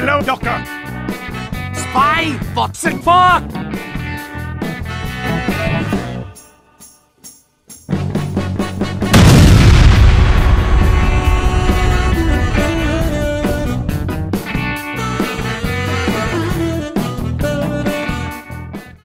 Hello, Doctor! Spy! Fox and